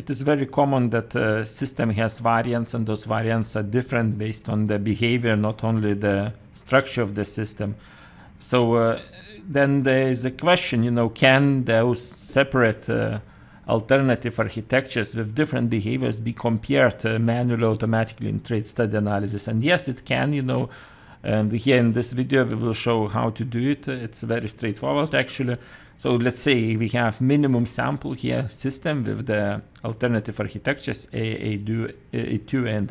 it is very common that uh, system has variants and those variants are different based on the behavior, not only the structure of the system. So uh, then there is a question, you know, can those separate uh, alternative architectures with different behaviors be compared uh, manually, automatically in trade study analysis? And yes, it can, you know, and here in this video we will show how to do it. It's very straightforward actually. So let's say we have minimum sample here system with the alternative architectures A, A2, A2 and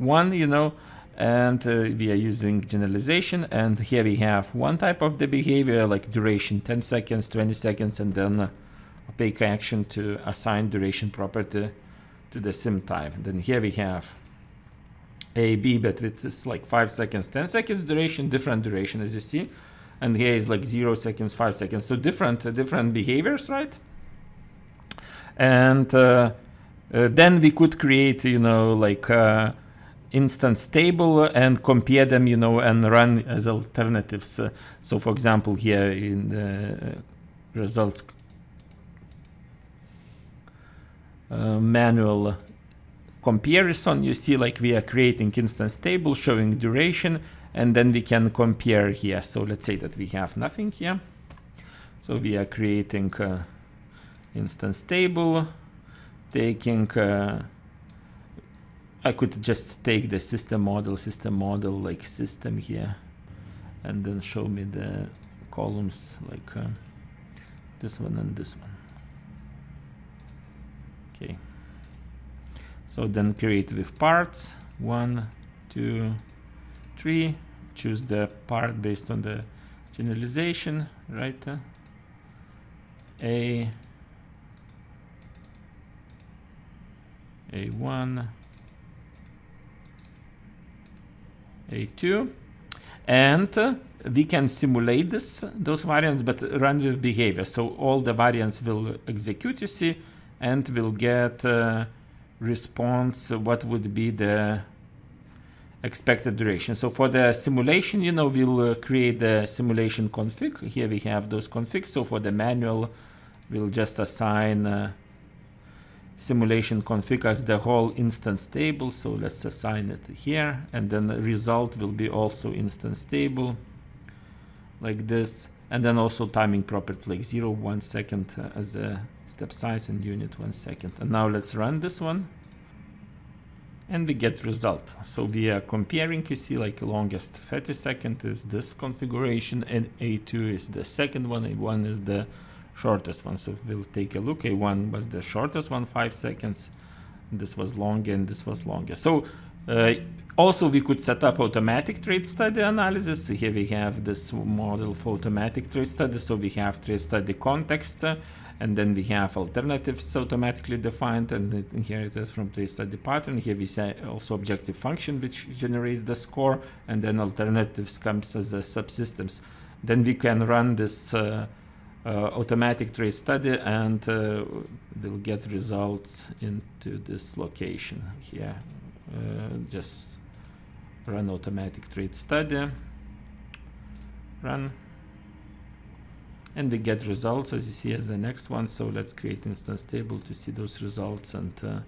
A1, you know, and uh, we are using generalization and here we have one type of the behavior like duration 10 seconds, 20 seconds and then uh, opaque action to assign duration property to the sim type. Then here we have A, B, but it's like 5 seconds, 10 seconds duration, different duration as you see and here is like zero seconds, five seconds. So different uh, different behaviors, right? And uh, uh, then we could create, you know, like uh, instance table and compare them, you know, and run as alternatives. Uh, so, for example, here in the results uh, manual comparison, you see like we are creating instance table showing duration and then we can compare here. So let's say that we have nothing here. So we are creating uh, instance table, taking, uh, I could just take the system model, system model like system here, and then show me the columns like uh, this one and this one. Okay. So then create with parts, one, two, three, choose the part based on the generalization, right? A A1 A2 and uh, we can simulate this those variants but run with behavior. So all the variants will execute you see and will get uh, response what would be the expected duration. So for the simulation, you know, we'll uh, create the simulation config. Here we have those configs. So for the manual, we'll just assign uh, simulation config as the whole instance table. So let's assign it here. And then the result will be also instance table like this. And then also timing property like 0, 1 second uh, as a step size and unit 1 second. And now let's run this one and we get result. So we are comparing, you see like longest 30 second is this configuration and A2 is the second one, A1 is the shortest one. So we'll take a look. A1 was the shortest one, five seconds. This was longer and this was longer. So also we could set up automatic trade study analysis. Here we have this model for automatic trade study. So we have trade study context. Uh, and then we have alternatives automatically defined and inherited from the study pattern. Here we say also objective function which generates the score and then alternatives comes as a subsystems. Then we can run this uh, uh, automatic trade study and uh, we'll get results into this location here. Uh, just run automatic trade study, run. And we get results as you see as the next one. So let's create instance table to see those results and uh,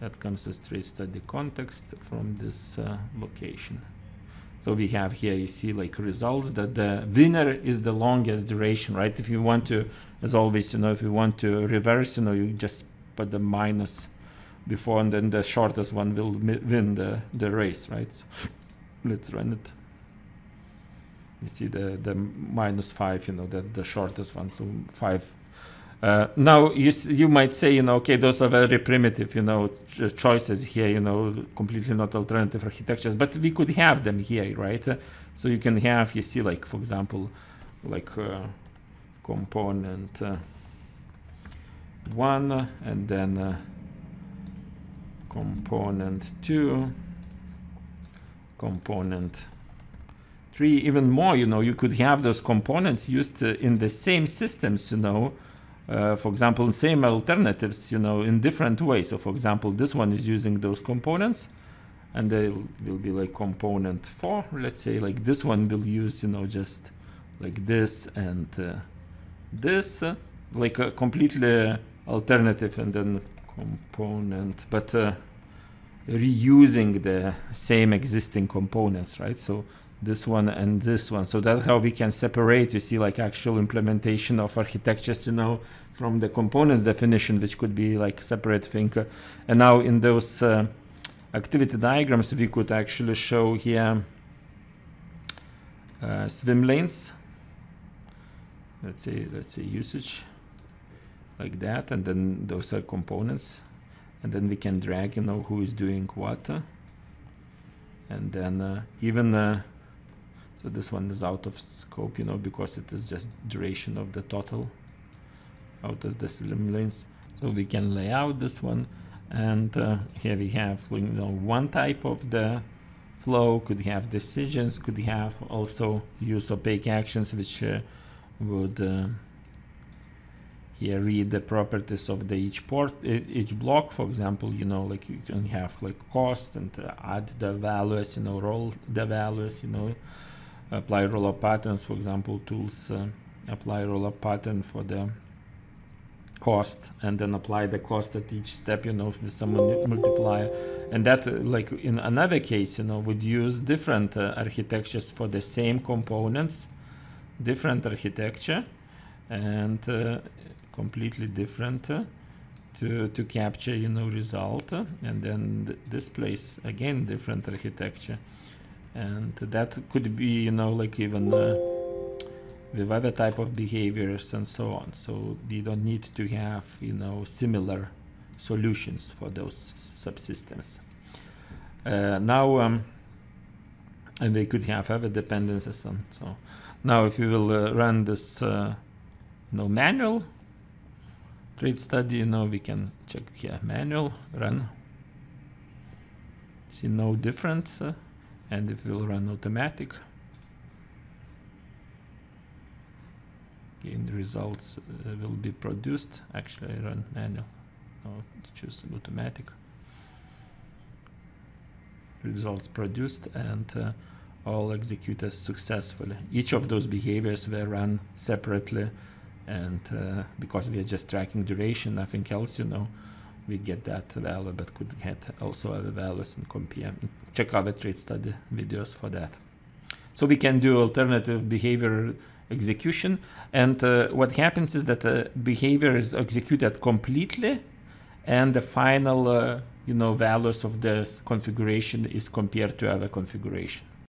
that comes as trade study context from this uh, location. So we have here you see like results that the winner is the longest duration right? If you want to as always you know if you want to reverse you know you just put the minus before and then the shortest one will win the the race right? So let's run it. You see the the minus five you know that's the shortest one so five. Uh, now you you might say you know okay those are very primitive you know ch choices here you know completely not alternative architectures but we could have them here right? So you can have you see like for example like uh, component uh, one and then uh, component two component three, even more, you know, you could have those components used uh, in the same systems, you know, uh, for example, same alternatives, you know, in different ways. So for example, this one is using those components and they will be like component four, let's say like this one will use, you know, just like this and uh, this, like a completely alternative and then component, but uh, reusing the same existing components, right? So this one and this one. So that's how we can separate, you see, like actual implementation of architectures, you know, from the components definition, which could be like separate thing. And now in those uh, activity diagrams, we could actually show here uh, swim lanes. Let's say, let's say usage like that. And then those are components. And then we can drag, you know, who is doing what. And then uh, even uh, so this one is out of scope, you know, because it is just duration of the total out of the swim lanes. So we can lay out this one. And uh, here we have, you know, one type of the flow, could have decisions, could have also use opaque actions, which uh, would uh, here read the properties of the each port, each block. For example, you know, like you can have like cost and uh, add the values, you know, roll the values, you know, apply rollup patterns, for example, tools uh, apply rollup pattern for the cost and then apply the cost at each step, you know, with some multiplier. And that, uh, like in another case, you know, would use different uh, architectures for the same components, different architecture, and uh, completely different uh, to, to capture, you know, result. and then th this place, again, different architecture. And that could be you know like even uh, with other type of behaviors and so on. So we don't need to have you know similar solutions for those subsystems. Uh, now um, and they could have other dependencies and so now if you will uh, run this uh, manual trade study you know we can check here. Manual run. See no difference uh, and if we'll run automatic. Again the results uh, will be produced. Actually I run manual. I'll choose automatic. Results produced and uh, all executed successfully. Each of those behaviors were run separately and uh, because we are just tracking duration nothing else you know we get that value but could get also other values and compare check our trade study videos for that. So we can do alternative behavior execution. And uh, what happens is that the behavior is executed completely and the final uh, you know values of the configuration is compared to other configuration